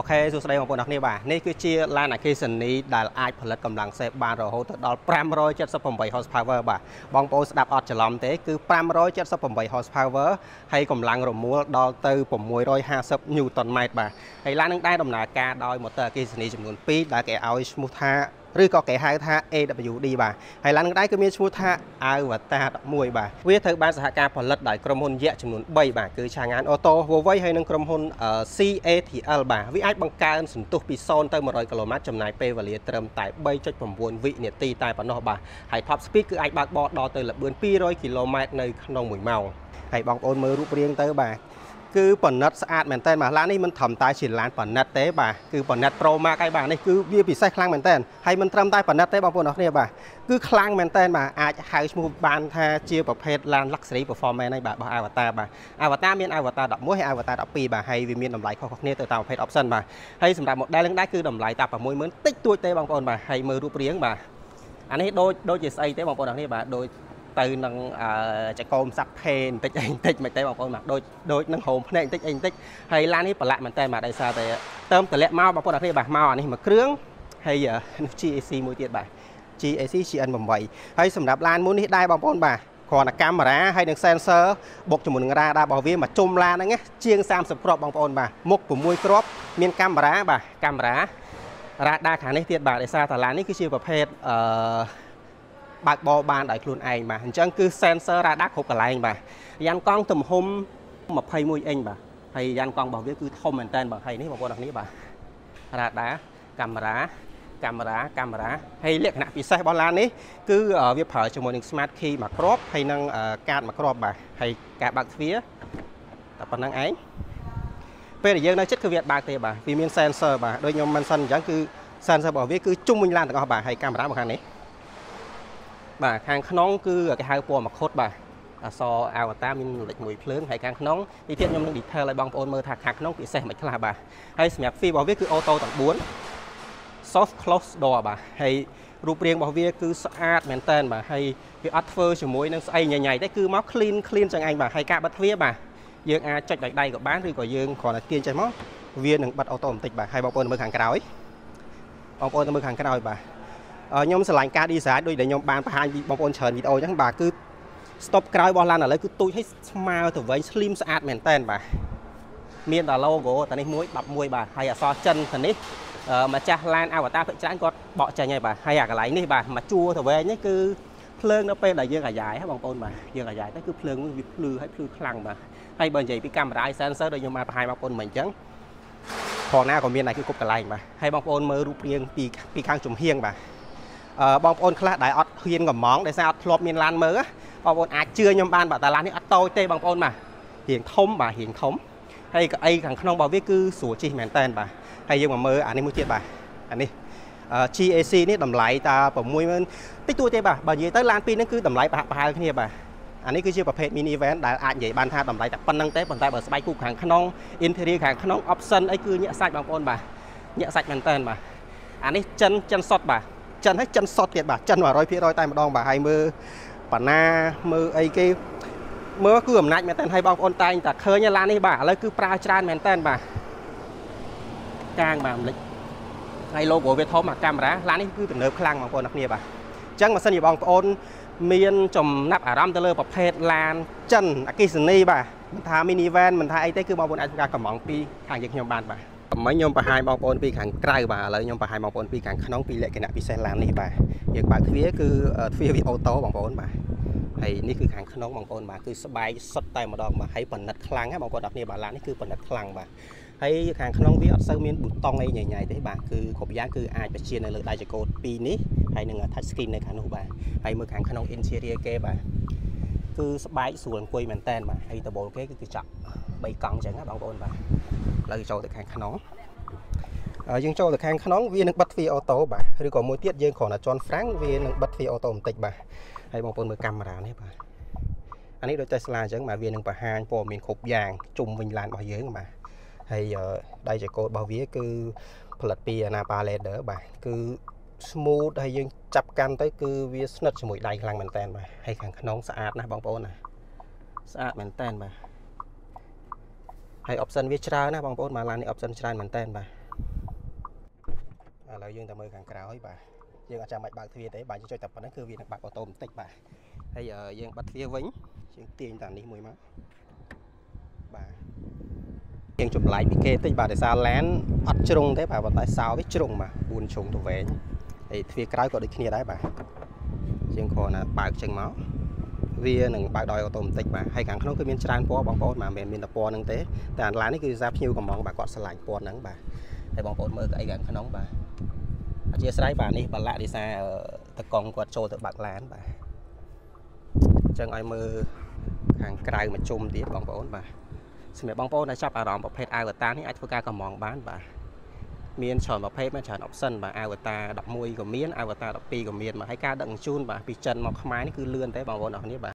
អូខេសួស្តីបងប្អូនអរគ្នាបាទនេះគឺជាឡានអគ្គិសនីដែលអាចផលិតកម្លាំងសេបបានរហូតទៅដល់578 horsepower បាទបងប្អូនស្ដាប់អត់ច្រឡំទេគឺ578 horsepower ហើយកម្លាំងរមួលដល់ទៅ650 newton m បាទហើយឡាននឹងដែរដំណើរការដោយម៉ូទ័រអគ្គិសនីចំនួន2ដែលគេឲ្យឈ្មោះថា ឬក៏គេហៅថា AWD បាទហើយឡាននឹងដែរគឺមានឈ្មោះថា Avata 11បាទវាត្រូវបានសហការផលិតដោយក្រុមហ៊ុនយក្សចំនួន3បាទគឺ Chang'an Auto Huawei ហើយនិងក្រុមហ៊ុន CATL បាទវាអាចបង្កើនសន្ទុះពី0ទៅ100គីឡូម៉ែត្រចំណាយពេលវេលាត្រឹមតែ3.9វិនាទីតែប៉ុណ្ណោះបាទហើយ top speed គឺអាចបើកបរដល់ទៅល្បឿន200គីឡូម៉ែត្រនៅក្នុង1ម៉ោងហើយបងប្អូនមើលរូបរាងទៅបាទ គឺប៉និតស្អាតមែនតើបាទឡាននេះមិនត្រឹមតែជាឡានប៉និតទេបាទគឺប៉និត Pro Max ហើយបាទនេះគឺវាពិសេសខ្លាំងមែនតើហើយមិនត្រឹមតែប៉និតទេបងប្អូនអរគ្នាបាទគឺខ្លាំងមែនតើបាទអាចហៅឈ្មោះបានថាជាប្រភេទឡាន Luxury Performance ហើយបាទរបស់ Avatar បាទ Avatar មាន Avatar 11ហើយ Avatar 12បាទហើយវាមានតម្លៃខុសៗគ្នាទៅតាមប្រភេទ option បាទហើយសម្រាប់ model នឹងដែរគឺតម្លៃតែ60000តិចតួចទេបងប្អូនបាទហើយមើលរូបរាងបាទអានេះដូចដូចជាស្អីទេបងប្អូនអរគ្នាបាទដូច ទៅនឹងចកោមសាក់ផេបន្តិចអីបន្តិចមិនទេបងប្អូនបាទដូចដូចនឹងហោមភ្នែកបន្តិចអីបន្តិចហើយឡាននេះប្រឡាក់មែនតើបាទដោយសារតែទៅតម្លាក់មកបងប្អូនអរគ្នាបាទមកអានេះមួយគ្រឿងហើយនេះ GAC មួយទៀតបាទ GAC GN 8ហើយសម្រាប់ឡានមួយនេះដែរបងប្អូនបាទគ្រាន់តែកាមេរ៉ាហើយនឹង sensor បុកជាមួយនឹងរ៉ាដារបស់វាមកជុំឡានហ្នឹងជាង30គ្រាប់បងប្អូនបាទមុខ6គ្រាប់មានកាមេរ៉ាបាទកាមេរ៉ារ៉ាដាខាងនេះទៀតបាទដោយសារតាឡាននេះគឺជាប្រភេទអឺ បើកបរបានដោយខ្លួនឯងបាទអញ្ចឹងគឺ sensor radar គ្រប់កន្លែងបាទយ៉ានកង់ទំហំ21អ៊ីងបាទហើយយ៉ានកង់របស់វាគឺធំមែនតើបាទហើយនេះបងប្អូនអរគ្នាបាទ radar កាមេរ៉ាកាមេរ៉ាកាមេរ៉ាហើយលក្ខណៈពិសេសរបស់ឡាននេះគឺវាប្រើជាមួយនឹង smart key មួយគ្រាប់ហើយនឹងកាតមួយគ្រាប់បាទហើយការបើកទ្វារតែប៉ុណ្្នឹងឯងពេលដែលយើងនៅចិត្តគឺវាអត់បើកទេបាទវាមាន sensor បាទដូចខ្ញុំមិនសិនអញ្ចឹងគឺ sensor របស់វាគឺជុំវិញឡានទាំងអស់បាទហើយកាមេរ៉ាមកខាងនេះ បាទខាងក្នុងគឺគេហៅពណ៌មកខុតបាទអសអាវតាមានលេខមួយភ្លើងហើយខាងក្នុងទីទៀតខ្ញុំនឹង detail ឲ្យបងប្អូនមើលថាខាងក្នុងពិសេសមិនខ្លះបាទហើយសម្រាប់ fee របស់វាគឺ auto ទាំង4 soft close door បាទហើយរូបរាងរបស់វាគឺស្អាតមែនតើបាទហើយវាអត់ធ្វើជាមួយនឹងស្អីញញ៉ៃទេគឺមក clean clean ចឹងឯងបាទហើយការបិទទ្វារបាទយើងអាចចុចដោយដៃក៏បានឬក៏យើងគ្រាន់តែទាញចេះមកវានឹងបិទអូតូម៉ាទិកបាទហើយបងប្អូនមើលខាងក្រោយបងប្អូនមើលខាងក្រោយបាទ ខ្ញុំឆ្លាញ់ការ design ដូចដែលខ្ញុំបានបង្ហាញបងប្អូនច្រើនវីដេអូអញ្ចឹងបាទគឺ stop ក្រោយរបស់ឡានឥឡូវគឺទូចឲ្យស្មើទៅវិញ slim ស្អាតមែនតើបាទមានដល់ logo តានេះមួយ11បាទហើយអក្សរចិនតានេះម្ចាស់ឡានអវតារភិកច្រើនគាត់បកចេញហើយបាទហើយអាកន្លែងនេះបាទមកជួរទៅវិញនេះគឺភ្លើងនៅពេលដែលយើងអាយ៉ៃហ៎បងប្អូនបាទយើងអាយ៉ៃទៅគឺភ្លើងវាភ្លឺហើយភ្លឺខ្លាំងបាទហើយបើនិយាយពីកាមេរ៉ា sensor ដូចខ្ញុំបានបង្ហាញបងប្អូនមិញអញ្ចឹងផងណាក៏មានដែរគឺគ្រប់កន្លែងបាទហើយបងប្អូនមើលរូបរាងពីពីខាងចំហៀងបាទ បងប្អូនខ្លះដែលអត់ហ៊ានកំងដោយសារអត់ធ្លាប់មានឡានមើលបងប្អូនអាចជឿខ្ញុំបានបាទតែឡាននេះអត់តូចទេបងប្អូនបាទរៀងធំបាទរៀងធំហើយកៅអីខាងក្នុងរបស់វាគឺស្រួលជិះមែនតើបាទហើយយើងមកមើលអានេះមួយទៀតបាទអានេះ GAC នេះតម្លៃតា60000តិចតួចទេបាទបើនិយាយទៅឡានពីរនេះគឺតម្លៃប្រហាក់ប្រហែលគ្នាបាទអានេះគឺជាប្រភេទ mini van ដែលអាចនិយាយបានថាតម្លៃតែប៉ុណ្្នឹងទេប៉ុន្តែបើស្បែកគូខាងក្នុង interior ខាងក្នុង option អីគឺញាក់សាច់បងប្អូនបាទញាក់សាច់មែនតើបាទអានេះចិនចិនសុតបាទ ចិនហើយចិនសុតទៀតបាទចិន100%តែម្ដងបាទហើយមើលបាណាមើលអីគេមើលគឺអំណាចមែនតើហើយបងប្អូនតែងតែឃើញឡាននេះបាទឥឡូវគឺប្រើច្រើនមែនតើបាទកាងបាទអំលិចហើយ logo វាធំអាកាមេរ៉ាឡាននេះគឺទំនើបខ្លាំងបងប្អូនអ្នកគ្នាបាទអញ្ចឹងបើសិនជាបងប្អូន មានចំណាប់អារម្មណ៍ទៅលើប្រភេទឡានចិនអគិសនីបាទមិនថា mini van មិនថាអីទេគឺបងប្អូនអាចធ្វើការកំងពីខាងយើងខ្ញុំបានបាទ មិញខ្ញុំបង្ហាញបងប្អូនពីខាងក្រៅបាទឥឡូវខ្ញុំបង្ហាញបងប្អូនពីខាងក្នុងពីលក្ខណៈពិសេសឡាននេះបាទយើងបើកទ្វារគឺទ្វារវាអូតូបងប្អូនបាទហើយនេះគឺខាងក្នុងបងប្អូនបាទគឺស្បែកសុទ្ធតែម្ដងបាទហើយប៉និតខ្លាំងណាបងប្អូនអរគ្នាបាទឡាននេះគឺប៉និតខ្លាំងបាទហើយខាងក្នុងវាអត់សូវមានប៊ូតុងអីញញ៉ៃទេបាទគឺគ្រប់យ៉ាងគឺអាចបញ្ជានៅលើដៃចង្កូត2នេះហើយនឹង touch screen នៅខាងនោះបាទហើយមើលខាងក្នុង interior គេបាទគឺស្បែកស្រួលអង្គុយមែនតែនបាទហើយដបូលគេគឺគឺចាក់3កង់អញ្ចឹងណាបងប្អូនបាទ ឥឡូវចូលទៅខាងក្នុងយើងចូលទៅខាងក្នុងវានឹងបិទទ្វារអូតូបាទឬក៏មួយទៀតយើងគ្រាន់តែជន់ហ្វ្រាំងវានឹងបិទទ្វារអូតូបន្តិចបាទហើយបងប្អូនមើលកាមេរ៉ានេះបាទអានេះដូច Tesla អញ្ចឹងបាទវានឹងបង្ហាញព័ត៌មានគ្រប់យ៉ាងជុំវិញឡានរបស់យើងបាទហើយដៃចកោតរបស់វាគឺផលិតពី Napa Leather បាទគឺ smooth ហើយយើងចាប់កាន់ទៅគឺវាស្និទ្ធជាមួយដៃខ្លាំងមែនតើបាទហើយខាងក្នុងស្អាតណាស់បងប្អូនណាស្អាតមែនតើបាទ ហើយ option វាច្រើនណាបងប្អូនមកឡាននេះ option ច្រើនមែនតើបាទឥឡូវយើងទៅមើលខាងក្រោយបាទយើងអត់ចាំបាច់បើកទ្វារទេបាទយើងចុចតែប៉ុណ្្នឹងគឺវានឹងបើកអូតូម៉ាទិកបាទហើយយើងបិទទ្វារវិញយើងទាញតានេះមួយមកបាទយើងចម្លែកពីគេតិចបាទដោយសារឡានអត់ជ្រុងទេបាទប៉ុន្តែសោវាជ្រុងបាទ4ជ្រុងទៅវែងហើយទ្វារក្រោយក៏ដូចគ្នាដែរបាទយើងគ្រាន់តែបើកចឹងមក វានឹងបើកដោយអូតូម៉ាទិកបាទហើយខាងក្នុងគឺមានច្រើនពណ៌បងប្អូនបាទមិនមែនមានតែពណ៌ហ្នឹងទេតែអាឡាននេះគឺសារភ្ញៀវកំងបាទគាត់ឆ្លាញ់ពណ៌ហ្នឹងបាទហើយបងប្អូនមើលកៅអីខាងក្នុងបាទអធិស្ឋានបាទនេះបលាក់ឌីសាតកង់គាត់ចូលទៅបើកឡានបាទអញ្ចឹងឲ្យមើលខាងក្រៅមកជុំទៀតបងប្អូនបាទសម្រាប់បងប្អូនដែលចាប់អារម្មណ៍ប្រភេទអាវតានេះអាចធ្វើការកំងបានបាទមានច្រើនប្រភេទមានច្រើន option បាទអាវតា11ក៏មានអាវតា12ក៏មានបាទហើយការដឹកជញ្ជូនបាទពីចិនមកខ្មែរនេះគឺលឿនទេបងប្អូនអរគ្នាបាទ